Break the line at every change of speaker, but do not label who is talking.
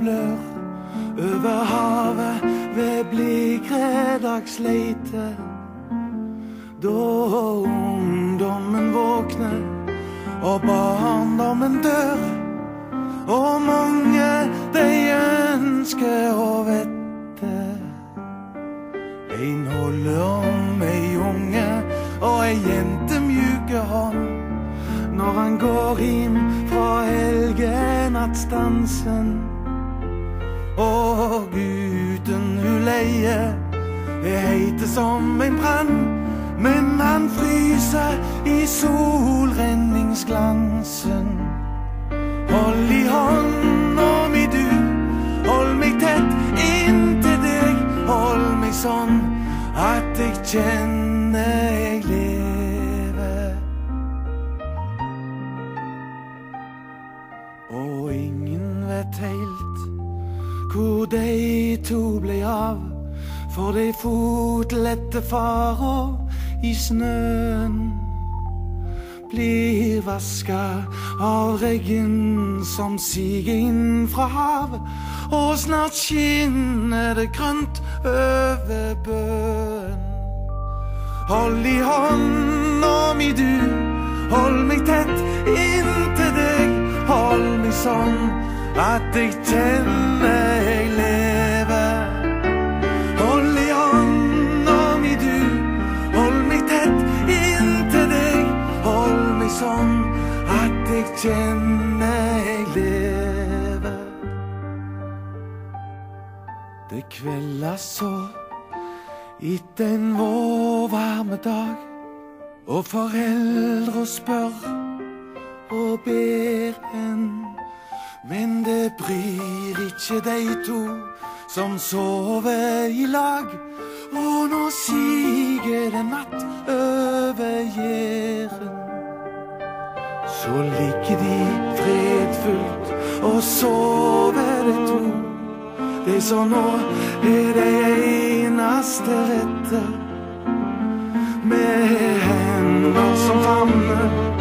blør over havet ved blikredagsleite. Da ungdommen våkner og barndommen dør. Og mange de ønsker å vette. En holder om ei unge og ei jente mjuke hånd. Når han går inn fra helgenattstansen. Og gutten hun leier er som en brann. Men han fryser i solrenningsglansen. Hold i hånda mi, du. Hold meg tett inntil deg. Hold meg sånn at jeg kjenner jeg lever. Og ingen vet heilt hvor de to ble av. For de fotlette fara i snøen blir vaska av regn som siger inn fra havet. Og snart skinner det grønt over bøen. Hold i hånda mi, du. Hold meg tett inntil deg. Hold meg sånn at jeg kjenner jeg lever. Hold i hånda mi, du. Hold meg tett inntil deg. Hold meg sånn at jeg kjenner jeg lever. Det kvelda så etter en vårvarme dag, og foreldra spør og ber en. Men det bryr ikke de to som sover i lag. Og nå siger det natt over Jæren. Så ligger de fredfullt og sover de to. De som nå er de eneste rette. Med hender som famner